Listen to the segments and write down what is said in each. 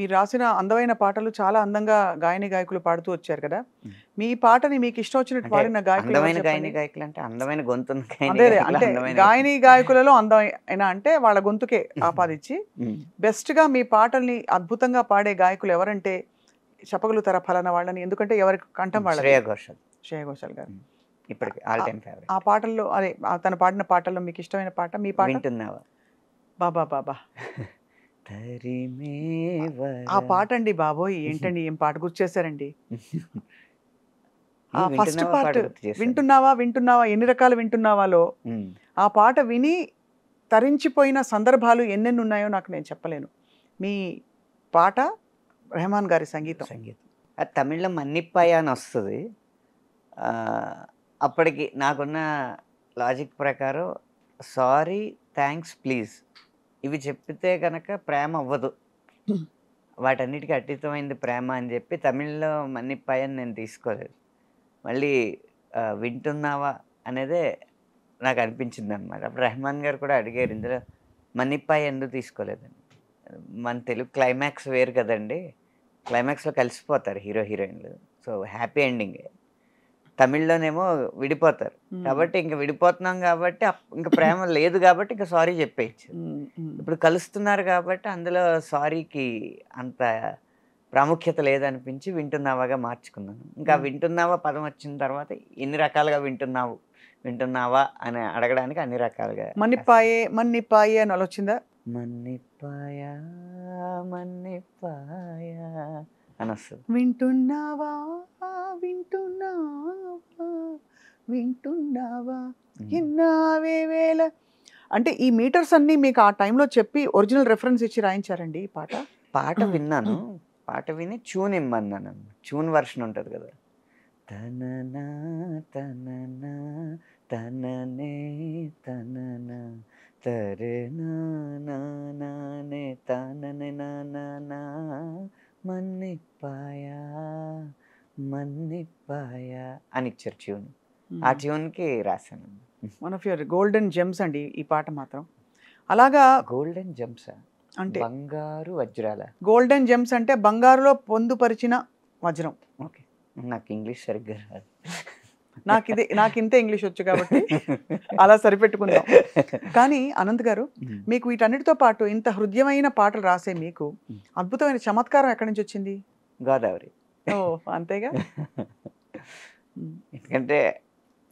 మీరు రాసిన అందమైన పాటలు చాలా అందంగా గాయని గాయకులు పాడుతూ వచ్చారు కదా. మీ పాటని మీకు ఇష్టం వచ్చినట్టు పాడిన గాయకులు అందమైన? గాయని గాయకులు అంటే అందమైన గొంతున్న గాయని అదే అంటే గాయకులలో అందమైన అంటే వాళ్ళ గొంతుకే ఆపాదించి. బెస్ట్గా మీ పాటల్ని అద్భుతంగా పాడే గాయకులు ఎవరంటే చెప్పగలుగుతారా ఫలానా వాళ్ళని? ఎందుకంటే ఎవరి కంఠం వాళ్ళ శ్రేయ ఘోషల్. శ్రేయ ఘోషాల్ గారు. ఇప్పటికి ఆల్ టైమ్ ఫేవరెట్. ఆ పాటల్లో అదే తను పాడిన పాటల్లో మీకు ఇష్టమైన పాట మీ పాట? వింటున్నావా? బాబా బాబా ఆ పాట అండి బాబోయ్ ఏంటండి ఏం పాట గుర్తు చేశారండి ఆ ఫస్ట్ పార్ట్ వింటున్నావా వింటున్నావా ఎన్ని రకాలు వింటున్నావాలో? ఆ పాట విని తరించిపోయిన సందర్భాలు ఎన్నెన్ని ఉన్నాయో నాకు నేను చెప్పలేను. మీ పాట రెహమాన్ గారి సంగీతం. సంగీతం. అది తమిళ్ళో మన్నిప్పాయ అని వస్తుంది అప్పటికి నాకున్న లాజిక్ ప్రకారం సారీ థ్యాంక్స్ ప్లీజ్. ఇవి చెప్తే కనుక ప్రేమ అవ్వదు. వాటన్నిటికీ అతీతమైంది ప్రేమ అని చెప్పి తమిళ్ళో మన్నిప్పాయ అని నేను తీసుకోలేదు. మళ్ళీ వింటున్నావా అనేదే నాకు అనిపించింది అనమాట అప్పుడు రెహమాన్ గారు కూడా అడిగారు ఇందులో మన్నిప్పాయ ఎందుకు తీసుకోలేదండి మన తెలుగు క్లైమాక్స్ వేరు కదండి. క్లైమాక్స్లో కలిసిపోతారు హీరో హీరోయిన్లు. So happy ending. తమిళ్ళోనేమో విడిపోతారు. కాబట్టి ఇంక విడిపోతున్నాం కాబట్టి ఇంకా ప్రేమ లేదు కాబట్టి ఇంకా సారీ చెప్పేయచ్చు. ఇప్పుడు కలుస్తున్నారు కాబట్టి అందులో సారీకి అంత ప్రాముఖ్యత లేదనిపించి వింటున్నావాగా మార్చుకున్నాను ఇంకా. వింటున్నావా పదం వచ్చిన తర్వాత ఎన్ని రకాలుగా వింటున్నావు వింటున్నావా అని అడగడానికి అన్ని రకాలుగా మన్నిపాయే మన్నిపాయే అని అలా వచ్చిందా మన్నిపాయా మన్నిపాయా అని వస్తుంది వింటున్నావా? వింటున్నావా? వింటున్నావా ఎన్నావే వేల అంటే ఈ మీటర్స్ అన్ని మీకు ఆ టైంలో చెప్పి ఒరిజినల్ రెఫరెన్స్ ఇచ్చి రాయించారండి ఈ పాట? పాట విన్నాను. పాట విని ట్యూన్ ఇమ్మన్నాను. ట్యూన్ వర్షన్ ఉంటుంది కదా. తననా తననా తననే తననా తరే నానే తననే నానా మన్నిపాయా మన్నిపాయా అని ఇచ్చారు ట్యూన్. ఆ ట్యూన్కి రాశాను. One of your golden gems అండి ఈ పాట మాత్రం. అలాగా గోల్డెన్ జంప్సా అంటే బంగారు వజ్రాల. గోల్డెన్ జెమ్స్ అంటే బంగారులో పొందుపరిచిన వజ్రం. ఓకే. నాకు ఇంగ్లీష్ సరిగ్గా రాదు. నాకు ఇది నాకు ఇంతే ఇంగ్లీష్ వచ్చు కాబట్టి అలా సరిపెట్టుకుందాం. కానీ అనంత్ గారు మీకు వీటన్నిటితో పాటు ఇంత హృదయమైన పాటలు రాసే మీకు అద్భుతమైన చమత్కారం ఎక్కడి నుంచి వచ్చింది? గోదావరి. ఓ అంతేగా. ఎందుకంటే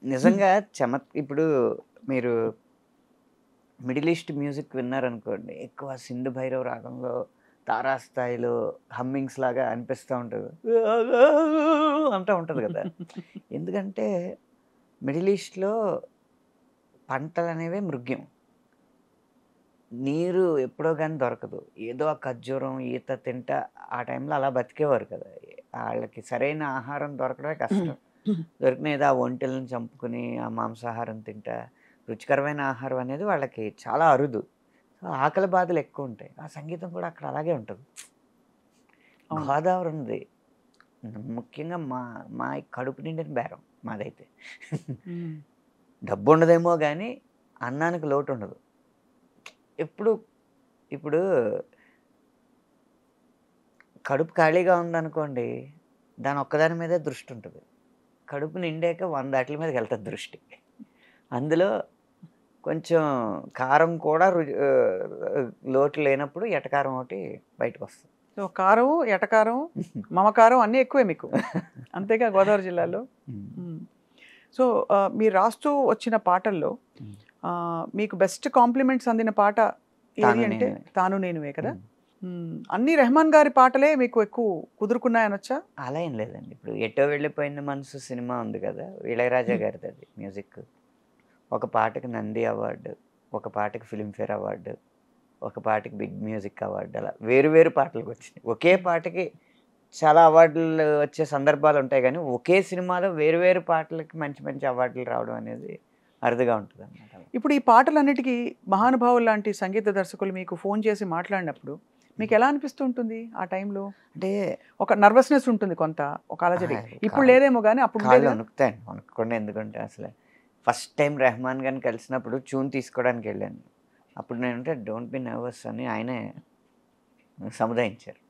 నిజంగా చమత్ ఇప్పుడు మీరు మిడిల్ ఈస్ట్ మ్యూజిక్ విన్నారనుకోండి ఎక్కువ సింధు భైరవ్ రాగంలో తారాస్థాయిలో హమ్మింగ్స్ లాగా అనిపిస్తూ ఉంటుంది. అంటూ ఉంటుంది కదా. ఎందుకంటే మిడిల్ ఈస్ట్లో పంటలు అనేవే మృగ్యం. నీరు ఎప్పుడో కానీ దొరకదు. ఏదో ఆ ఖర్జూరం ఈత తింటా ఆ టైంలో అలా బతికేవారు కదా! వాళ్ళకి సరైన ఆహారం దొరకడమే కష్టం. దొరికిన ఏదో ఆ ఒంటెలను చంపుకుని ఆ మాంసాహారం తింటా రుచికరమైన ఆహారం అనేది వాళ్ళకి చాలా అరుదు. సో ఆకలి బాధలు ఎక్కువ ఉంటాయి. ఆ సంగీతం కూడా అక్కడ అలాగే ఉంటుంది. గోదావరి ఉంది. ముఖ్యంగా మా మా కడుపు నిండిన బేరం మాదైతే. డబ్బు ఉండదేమో కానీ అన్నానికి లోటు ఉండదు ఎప్పుడు ఇప్పుడు కడుపు ఖాళీగా ఉందనుకోండి దాని ఒక్కదాని మీదే దృష్టి ఉంటుంది. కడుపు నిండాక వంద వాటి మీదకి వెళ్తుంది దృష్టి. అందులో కొంచెం కారం కూడా రు- ఆ, లోటు లేనప్పుడు ఎటకారం ఒకటి బయటకు వస్తుంది. సో కారం ఎటకారం మమకారం అన్నీ ఎక్కువే మీకు. అంతేగా గోదావరి జిల్లాలో. సో మీరు రాస్తూ వచ్చిన పాటల్లో మీకు బెస్ట్ కాంప్లిమెంట్స్ అందిన పాట ఏది అంటే. తాను నేనువే కదా. అన్ని రెహమాన్ గారి పాటలే మీకు ఎక్కువ కుదురుకున్నాయనొచ్చా? అలా ఏం లేదండి. ఇప్పుడు ఎటో వెళ్ళిపోయిన మనసు సినిమా ఉంది కదా ఇళయరాజా గారిది అది మ్యూజిక్ ఒక పాటకి నంది అవార్డు ఒక పాటకి ఫిలింఫేర్ అవార్డు ఒక పాటకి బిగ్ మ్యూజిక్ అవార్డు అలా వేరు వేరు పాటలకు వచ్చినాయి. ఒకే పాటకి చాలా అవార్డులు వచ్చే సందర్భాలు ఉంటాయి కానీ ఒకే సినిమాలో వేరు వేరు పాటలకి మంచి మంచి అవార్డులు రావడం అనేది అరుదుగా ఉంటుంది అన్నమాట ఇప్పుడు ఈ పాటలన్నిటికీ మహానుభావులు లాంటి సంగీత దర్శకులు మీకు ఫోన్ చేసి మాట్లాడినప్పుడు మీకు ఎలా అనిపిస్తూ ఉంటుంది ఆ టైంలో? అంటే ఒక నర్వస్నెస్ ఉంటుంది కొంత ఒక అలజడి. ఇప్పుడు. లేదేమో కానీ అప్పుడు? వణుకుతాయండి వణుకుకుండా ఎందుకంటే అసలు. ఫస్ట్ టైం రెహమాన్ గారిని కలిసినప్పుడు ట్యూన్ తీసుకోవడానికి వెళ్ళాను. అప్పుడు నేను అంటే డోంట్ బి నర్వస్ అని ఆయనే సముదాయించారు.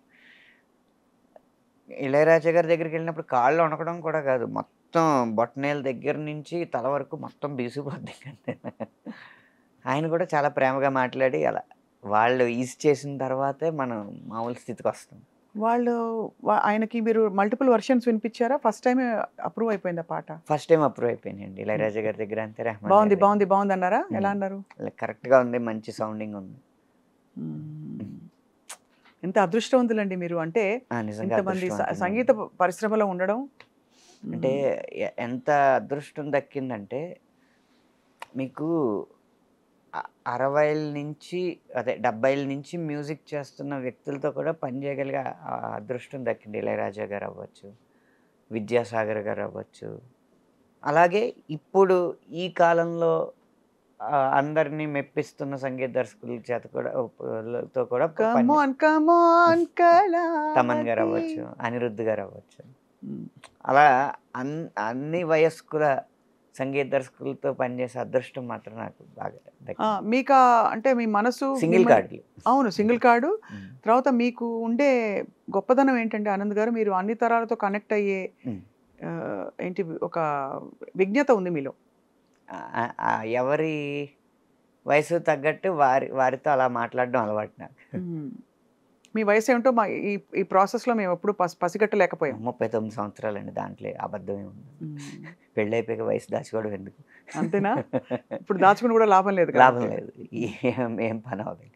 ఇళయరాజా గారి దగ్గరికి వెళ్ళినప్పుడు కాళ్ళు వణకడం కూడా కాదు మొత్తం బొట్టనేల దగ్గర నుంచి తల వరకు మొత్తం బీసిపోద్ది ఆయన కూడా చాలా ప్రేమగా మాట్లాడి అలా వాళ్ళు ఈజ్ చేసిన తర్వాతే మనం మామూలు స్థితికి వస్తాం వాళ్ళు ఆయనకి మీరు మల్టిపుల్ వర్షన్స్ వినిపించారా? ఫస్ట్ టైం అప్రూవ్ అయిపోయింది ఆ పాట? ఫస్ట్ టైం అప్రూవ్ అయిపోయినాయండి ఇళయరాజా గారి దగ్గర అంతే బాగుంది బాగుంది బాగుంది అన్నారా ఎలా. అన్నారు. కరెక్ట్గా ఉంది మంచి సౌండింగ్ ఉంది. ఎంత అదృష్టవంతులండి మీరు. అంటే ఇంతమంది. సంగీత పరిశ్రమలో ఉండడం అంటే ఎంత అదృష్టం దక్కిందంటే మీకు అరవైల నుంచి అదే డెబ్బైల నుంచి మ్యూజిక్ చేస్తున్న వ్యక్తులతో కూడా పనిచేయగలిగే అదృష్టం దక్కింది. ఇళయరాజా గారు అవ్వచ్చు విద్యాసాగర్ గారు అవ్వచ్చు. అలాగే ఇప్పుడు ఈ కాలంలో అందరినీ మెప్పిస్తున్న సంగీత దర్శకుల చేత కూడా తో కూడా తమన్ గారు అవ్వచ్చు అనిరుద్ధ్ గారు అవ్వచ్చు. అలా అన్ అన్ని వయస్కుల సంగీత దర్శకులతో పనిచేసే అదృష్టం మాత్రం నాకు బాగా. మీకు అంటే మీ మనసు సింగిల్ కార్డులు అవును సింగిల్ కార్డు. తర్వాత మీకు ఉండే గొప్పదనం ఏంటంటే ఆనంద్ గారు మీరు అన్ని తరాలతో కనెక్ట్ అయ్యే ఏంటి ఒక విజ్ఞత ఉంది మీలో ఎవరి వయసు తగ్గట్టు వారి వారితో అలా మాట్లాడడం అలవాటు నాకు. మీ వయసు ఏమిటో మా ఈ ఈ ప్రాసెస్లో మేము ఎప్పుడు పసి పసిగట్టలేకపోయాం. ముప్పై తొమ్మిది సంవత్సరాలండి దాంట్లో అబద్ధమే ఉంది. పెళ్ళి అయిపోయాక వయసు దాచుకోవడం ఎందుకు? అంతేనా? ఇప్పుడు దాచుకుని కూడా లాభం లేదు లాభం లేదు. ఏం ఏం పని అవ్వదు